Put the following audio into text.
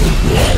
Yeah.